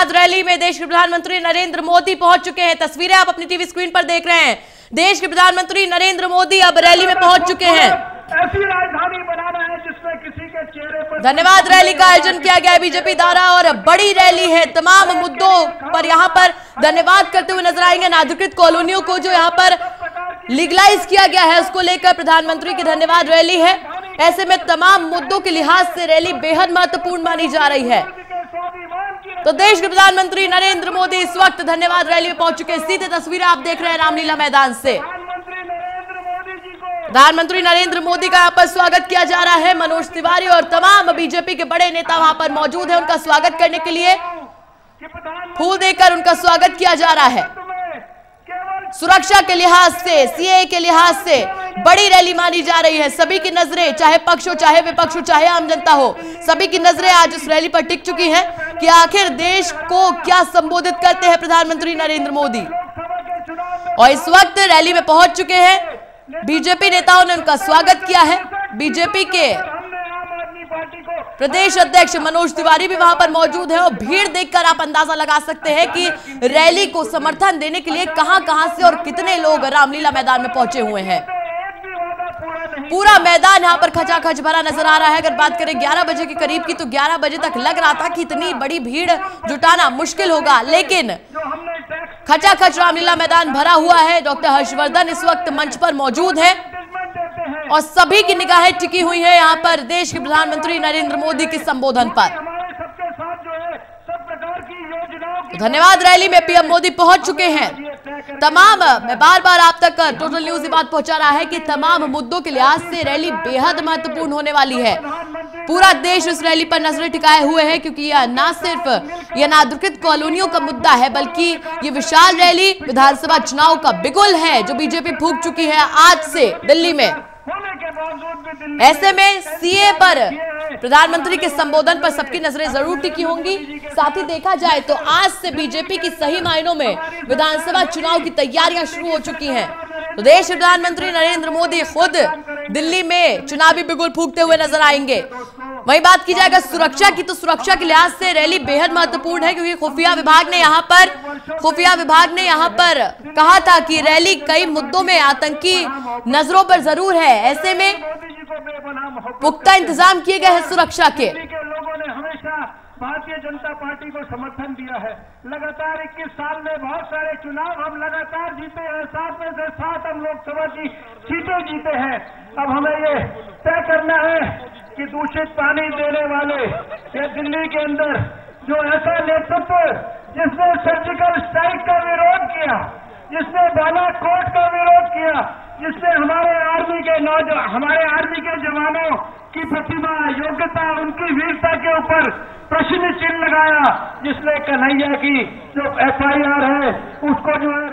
धन्यवाद रैली में देश के प्रधानमंत्री नरेंद्र मोदी पहुँच चुके हैं। तस्वीरें आप अपनी टीवी स्क्रीन पर देख रहे हैं। देश के प्रधानमंत्री नरेंद्र मोदी अब रैली में पहुँच चुके हैं। ऐसी राजधानी बनाना है जिसमें किसी के चेहरे पर धन्यवाद रैली का आयोजन किया गया बीजेपी द्वारा और बड़ी रैली है। तमाम मुद्दों पर यहाँ पर धन्यवाद करते हुए नज़र आएँगे नागरिक कॉलोनियों को जो यहाँ पर लीगलाइज किया गया है। उसको लेकर प्रधानमंत्री की धन्यवाद रैली है। ऐसे में तमाम मुद्दों के लिहाज से रैली बेहद महत्वपूर्ण मानी जा रही है। तो देश के प्रधानमंत्री नरेंद्र मोदी इस वक्त धन्यवाद रैली में पहुँच चुके हैं। सीधे तस्वीरें आप देख रहे हैं रामलीला मैदान से। प्रधानमंत्री नरेंद्र मोदी जी को। प्रधानमंत्री नरेंद्र मोदी का यहाँ पर स्वागत किया जा रहा है। मनोज तिवारी और तमाम बीजेपी के बड़े नेता वहाँ पर मौजूद है। उनका स्वागत करने के लिए फूल देकर उनका स्वागत किया जा रहा है। सुरक्षा के लिहाज से सीए के लिहाज से बड़ी रैली मानी जा रही है। सभी की नज़रें चाहे पक्ष हो चाहे विपक्ष हो चाहे आम जनता हो सभी की नज़रें आज उस रैली पर टिक चुकी हैं। कि आखिर देश को क्या संबोधित करते हैं प्रधानमंत्री नरेंद्र मोदी? और इस वक्त रैली में पहुँच चुके हैं। बीजेपी नेताओं ने उनका स्वागत किया है। बीजेपी के प्रदेश अध्यक्ष मनोज तिवारी भी वहाँ पर मौजूद है और भीड़ देखकर आप अंदाज़ा लगा सकते हैं कि रैली को समर्थन देने के लिए कहाँ कहाँ से और कितने लोग रामलीला मैदान में पहुँचे हुए हैं। पूरा मैदान यहाँ पर खचाखच भरा नज़र आ रहा है। अगर बात करें 11 बजे के करीब की तो 11 बजे तक लग रहा था कि इतनी बड़ी भीड़ जुटाना मुश्किल होगा, लेकिन टैक्स खचाखच रामलीला मैदान भरा हुआ है। डॉक्टर हर्षवर्धन इस वक्त मंच पर मौजूद है और सभी की निगाहें टिकी हुई है यहाँ पर देश के प्रधानमंत्री नरेंद्र मोदी के संबोधन पर। की धन्यवाद रैली में पीएम मोदी पहुँच चुके हैं। तमाम मैं बार बार आप तक टोटल न्यूज़ ये बात पहुँचा रहा है कि तमाम मुद्दों के लिहाज से रैली बेहद महत्वपूर्ण होने वाली है। पूरा देश उस रैली पर नज़रें टिकाए हुए है क्योंकि यह ना सिर्फ़ यह नागरिक कॉलोनियों का मुद्दा है बल्कि ये विशाल रैली विधानसभा चुनाव का बिगुल है जो बीजेपी फूक चुकी है आज से दिल्ली में। ऐसे में सीए पर प्रधानमंत्री के संबोधन पर सबकी नज़रें ज़रूर टिकी होंगी। साथ ही देखा जाए तो आज से बीजेपी की सही मायनों में विधानसभा चुनाव की तैयारियाँ शुरू हो चुकी हैं। तो देश के प्रधानमंत्री नरेंद्र मोदी खुद दिल्ली में चुनावी बिगुल फूकते हुए नज़र आएँगे। वही बात की जाएगा सुरक्षा की तो सुरक्षा के लिहाज से रैली बेहद महत्वपूर्ण है, क्योंकि खुफिया विभाग ने यहाँ पर, खुफिया विभाग ने यहाँ पर कहा था कि रैली कई मुद्दों में आतंकी नज़रों पर ज़रूर है। ऐसे में मोदी जी को बेपनाह मोहब्बत पुख्ता इंतज़ाम किए गए हैं सुरक्षा के। के लोगों ने हमेशा भारतीय जनता पार्टी को समर्थन दिया है। लगातार 21 साल में बहुत सारे चुनाव हम लगातार जीते हैं। सात में से सात हम लोकसभा की सीटें जीते हैं। अब हमें ये तय करना है कि दूषित पानी देने वाले या दिल्ली के अंदर जो ऐसा नेतृत्व जिसने सर्जिकल स्ट्राइक का विरोध किया, जिसने बालाकोट का विरोध किया, जिसने हमारे नौजवान, हमारे आर्मी के जवानों की प्रतिभा योग्यता, उनकी वीरता के ऊपर प्रश्न चिन्ह लगाया जिसने कन्हैया की जो एफआईआर है, उसको जो है